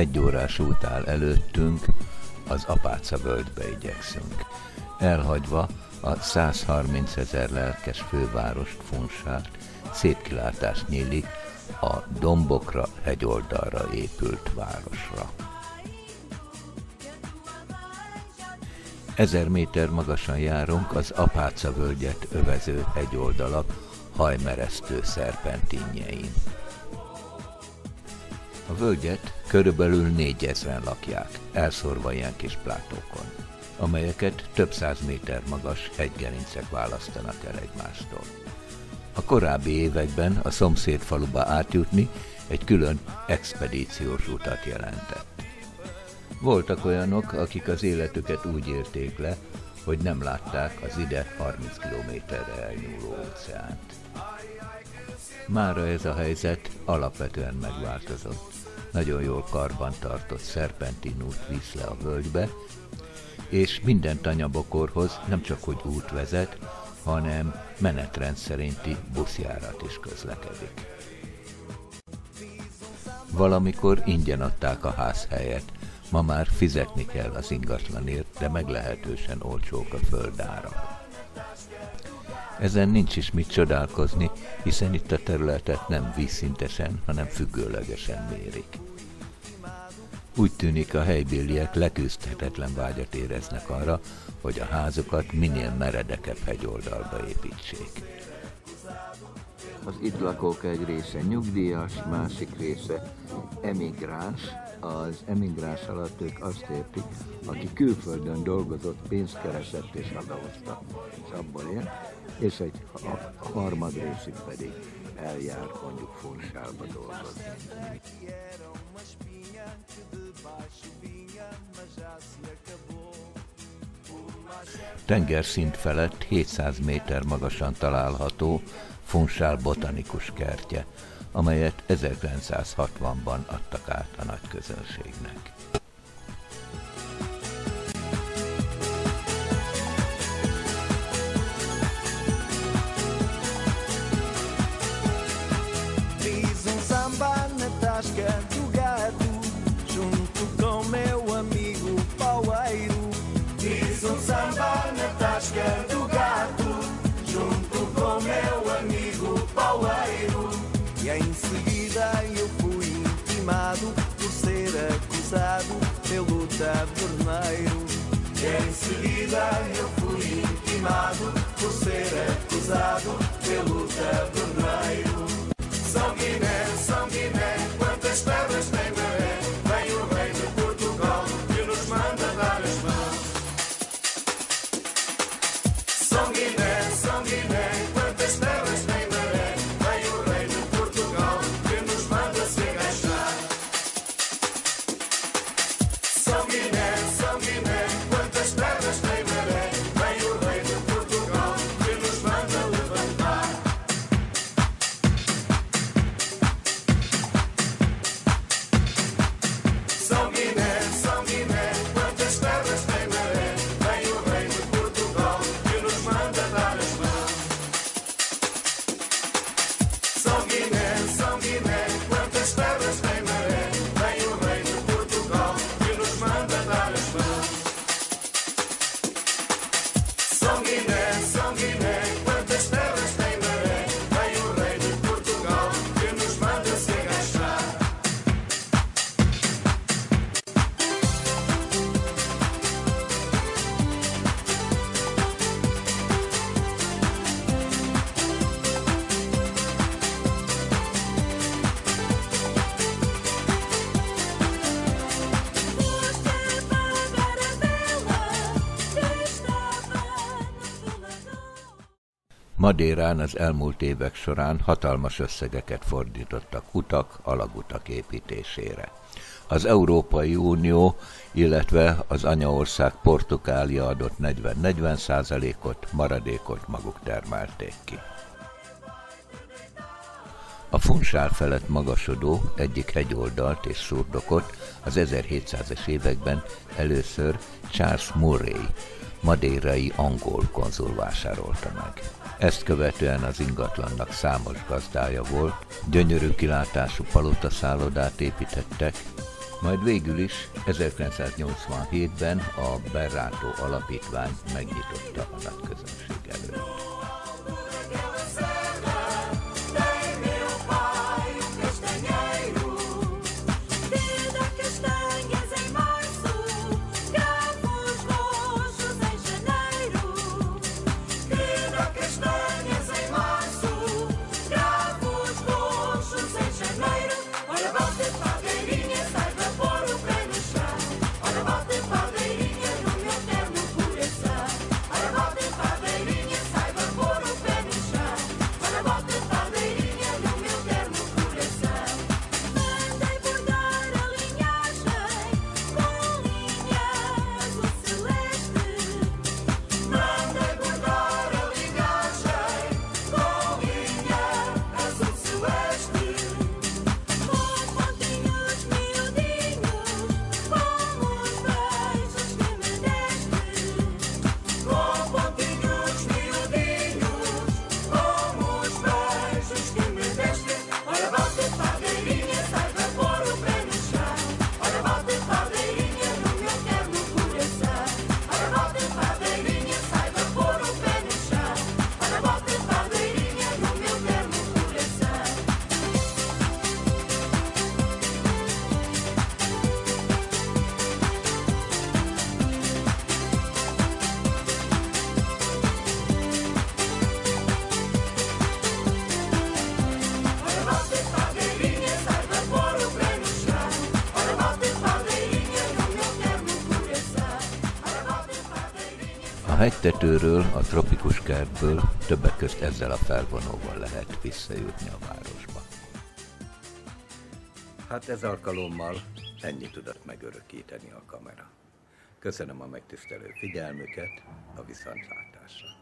egy órás út áll előttünk, az Apáca völgybe igyekszünk. Elhagyva a 130 ezer lelkes fővárost, Funsárt, szép kilátást nyílik a dombokra, hegyoldalra épült városra. Ezer méter magasan járunk az Apáca völgyet övező hegyoldalak hajmeresztő szerpentinjein. A völgyet körülbelül négyezren lakják, elszórva ilyen kis plátókon, amelyeket több száz méter magas hegygerincek választanak el egymástól. A korábbi években a szomszéd faluba átjutni egy külön expedíciós utat jelentett. Voltak olyanok, akik az életüket úgy érték le, hogy nem látták az ide 30 kilométerre elnyúló óceánt. Mára ez a helyzet alapvetően megváltozott. Nagyon jól karban tartott szerpentin út visz le a völgybe, és minden tanyabokorhoz nem csak hogy út vezet, hanem menetrend szerinti buszjárat is közlekedik. Valamikor ingyen adták a házhelyet, ma már fizetni kell az ingatlanért, de meglehetősen olcsók a földárak. Ezen nincs is mit csodálkozni, hiszen itt a területet nem vízszintesen, hanem függőlegesen mérik. Úgy tűnik a helybéliek leküzdhetetlen vágyat éreznek arra, hogy a házukat minél meredekebb hegyoldalba építsék. Az itt lakók egy része nyugdíjas, másik része emigráns. Az emigráns alatt ők azt értik, aki külföldön dolgozott, pénzt keresett és hazahozta, és abból él, és egy a harmad részük pedig eljár mondjuk Forsálba dolgozni. Tengerszint felett 700 méter magasan található Fonsál botanikus kertje, amelyet 1960-ban adtak át a nagy közönségnek. Taberneiro. E em seguida eu fui intimado por ser acusado pelo taberneiro. São Guiné, São Guiné, quantas terras tem Don't give Madérán az elmúlt évek során hatalmas összegeket fordítottak utak, alagutak építésére. Az Európai Unió, illetve az anyaország Portugália adott 40-40 százalékot, maradékot maguk termelték ki. A Funsál felett magasodó egyik hegyoldalt és szurdokot az 1700-es években először Charles Murray, madérai angol konzul vásárolta meg. Ezt követően az ingatlannak számos gazdája volt, gyönyörű kilátású palotaszállodát építettek, Majd végül is 1987-ben a Berrátó Alapítvány megnyitotta a nagy közönség előtt. Hegytetőről, a tropikus kertből többek közt ezzel a felvonóval lehet visszajutni a városba. Hát ez alkalommal ennyi tudott megörökíteni a kamera. Köszönöm a megtisztelő figyelmüket, a viszontlátásra.